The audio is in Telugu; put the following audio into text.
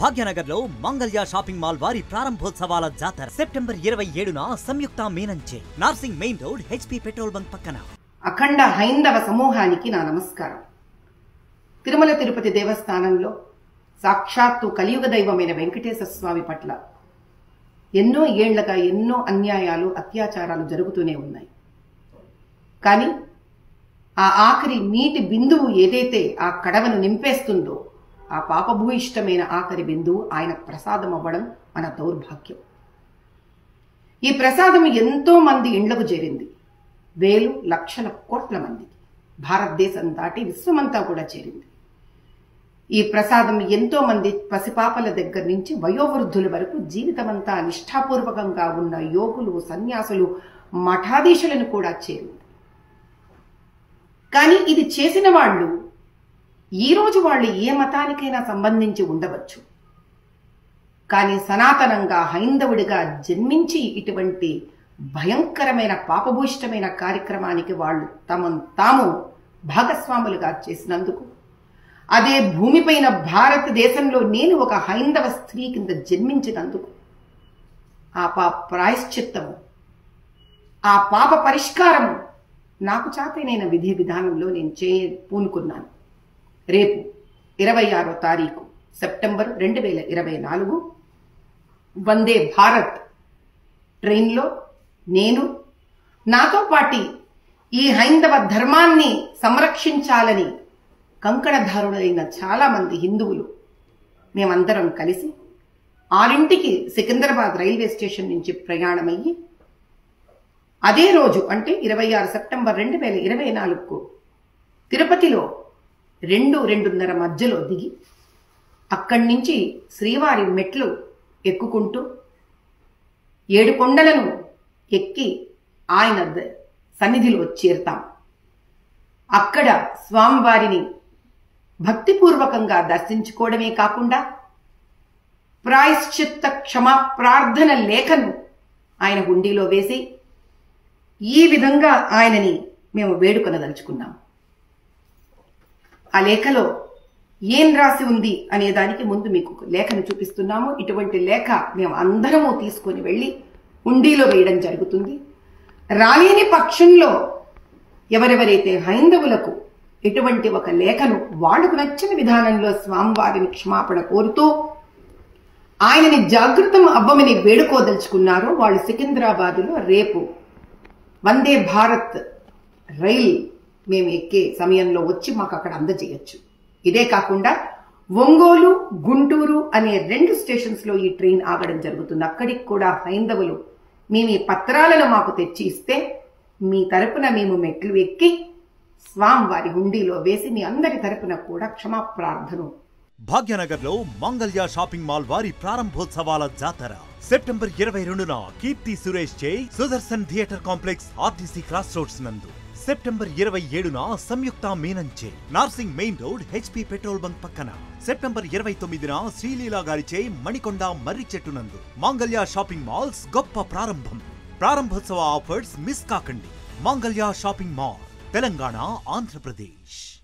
భాగ్యనగర్లో మంగళ్య షాపింగ్ మాల్ వారి ప్రారంభోత్సవాల జాతర సెప్టెంబర్ ఇరవై ఏడున Samyuktha మీనంచే. Narsingi main road HP petrol bunk పక్కన. అఖండ హైందవ సమూహానికి నా నమస్కారం. తిరుమల తిరుపతి దేవస్థానంలో సాక్షాత్తు కలియుగ దైవమైన వెంకటేశ్వర స్వామి పట్ల ఎన్నో ఏళ్ళగా ఎన్నో అన్యాయాలు అత్యాచారాలు జరుగుతూనే ఉన్నాయి. కానీ ఆ ఆఖరి నీటి బిందువు ఏదైతే ఆ కడవను నింపేస్తుందో ఆ పాపభూయిష్టమైన ఆఖరి బిందువు ఆయన ప్రసాదం అవ్వడం మన దౌర్భాగ్యం. ఈ ప్రసాదం ఎంతో మంది ఇండ్లకు చేరింది. వేలు లక్షల కోట్ల మందికి భారతదేశం దాటి విశ్వమంతా కూడా చేరింది. ఈ ప్రసాదం ఎంతో మంది పసిపాపల దగ్గర నుంచి వయోవృద్ధుల వరకు జీవితమంతా నిష్ఠాపూర్వకంగా ఉన్న యోగులు సన్యాసులు మఠాధీశులను కూడా చేరింది. కానీ ఇది చేసిన వాళ్ళు ఈ రోజు వాళ్ళు ఏ మతానికైనా సంబంధించి ఉండవచ్చు. కానీ సనాతనంగా హైందవుడిగా జన్మించి ఇటువంటి భయంకరమైన పాపభూయిష్టమైన కార్యక్రమానికి వాళ్ళు తమను తాము భాగస్వాములుగా చేసినందుకు అదే భూమిపైన భారతదేశంలో నేను ఒక హైందవ స్త్రీ కింద జన్మించినందుకు ఆ పాప ప్రాయశ్చిత్తము ఆ పాప పరిష్కారము నాకు చాతైన విధి విధానంలో నేను చే పూనుకున్నాను. రేపు ఇరవై ఆరో తారీఖు సెప్టెంబర్ రెండు వేల ఇరవై నాలుగు. వందే భారత్. ట్రైన్లో నేను నాతో పాటి ఈ హైందవ ధర్మాన్ని సంరక్షించాలని కంకణధారులైన చాలామంది హిందువులు మేమందరం కలిసి ఆరింటికి సికింద్రాబాద్ రైల్వే స్టేషన్ నుంచి ప్రయాణమయ్యి అదే రోజు అంటే ఇరవై ఆరు సెప్టెంబర్ రెండు వేల ఇరవై నాలుగుకు తిరుపతిలో రెండు రెండున్నర మధ్యలో దిగి అక్కడి నుంచి శ్రీవారి మెట్లు ఎక్కుకుంటూ ఏడు కొండలను ఎక్కి ఆయన ద- సన్నిధిలో చేరుతాం. అక్కడ స్వామివారిని భక్తిపూర్వకంగా దర్శించుకోవడమే కాకుండా ప్రాయశ్చిత్త క్షమా ప్రార్థన లేఖను ఆయన హుండీలో వేసి ఈ విధంగా ఆయనని మేము వేడుకొనదలుచుకున్నాం. ఆ లేఖలో ఏం రాసి ఉంది అనే దానికి ముందు మీకు లేఖను చూపిస్తున్నాము. ఇటువంటి లేఖ మేము అందరము తీసుకొని వెళ్ళి హుండీలో వేయడం జరుగుతుంది. రాలేని పక్షంలో ఎవరెవరైతే హైందవులకు ఇటువంటి ఒక లేఖను వాళ్ళకు నచ్చిన విధానంలో స్వామివారిని క్షమాపణ కోరుతూ ఆయనని జాగృతం అవ్వమని వేడుకోదలుచుకున్నారో వాళ్ళు సికింద్రాబాదులో రేపు వందే భారత్ రైల్ మేము ఎక్కే సమయంలో వచ్చి మాకు అక్కడ అందజేయచ్చు. ఇదే కాకుండా ఒంగోలు గుంటూరు అనే రెండు స్టేషన్స్లో ఈ ట్రైన్ ఆగడం జరుగుతుంది. అక్కడికి కూడా హైందవులు మేము ఈ పత్రాలను మాకు తెచ్చి ఇస్తే మీ తరపున మేము మెట్లు ఎక్కి స్వామివారి హుండీలో వేసి మీ అందరి తరపున కూడా క్షమాప్రార్థను భాగ్యనగర్లో మంగళ్య షాపింగ్ మాల్ వారి ప్రారంభోత్సవాల జాతర. సెప్టెంబర్ ఇరవై రెండున కీర్తి సురేష్ చే Sudarshan theatre complex RTC cross roads నందు. సెప్టెంబర్ ఇరవై ఏడున Samyuktha మీనంచే Narsingi main road HP petrol bunk పక్కన. సెప్టెంబర్ ఇరవై తొమ్మిదిన శ్రీలీలా గారిచే మణికొండ మర్రి చెట్టు నందు. మాంగళ్య షాపింగ్ మాల్స్ గొప్ప ప్రారంభం. ప్రారంభోత్సవ ఆఫర్స్ మిస్ కాకండి. మాంగళ్య షాపింగ్ మాల్ తెలంగాణ ఆంధ్రప్రదేశ్.